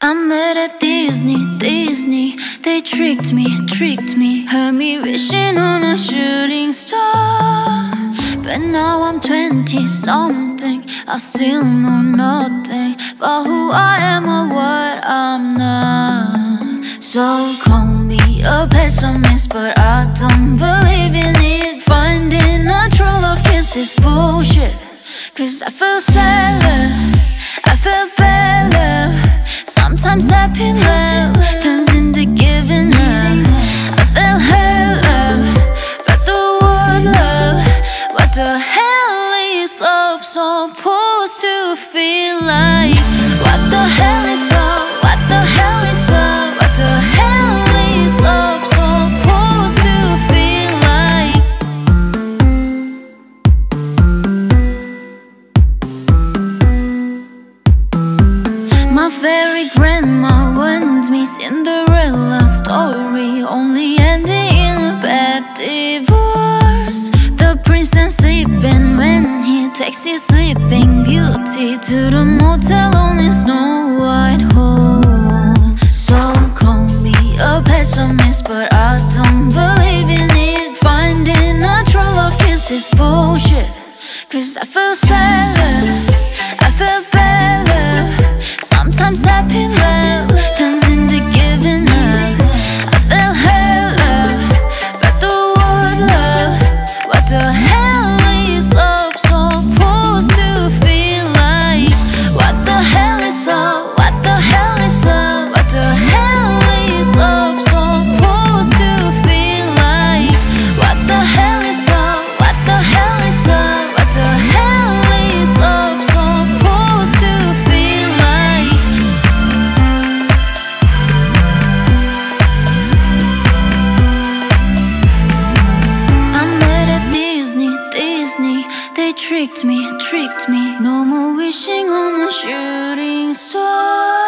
I met at Disney, Disney. They tricked me, tricked me. Had me wishing on a shooting star. But now I'm 20 something. I still know nothing. About who I am or what I'm not. So call me a pessimist But I don't believe in it. Finding a true love kiss is bullshit. Cause I feel sad, I feel better Sometimes happy love turns into giving up. I feel hurt love, but the word love. What the hell is love supposed to feel like? What the hell My fairy grandma warned me Cinderella story Only ending in a bad divorce. The prince and sleeping when he takes his sleeping beauty To the motel on his snow white horse. So call me a pessimist but I don't believe in it. Finding a true love is bullshit. Cause I feel sad, I feel I've been lying tricked me, tricked me. No more wishing on a shooting star.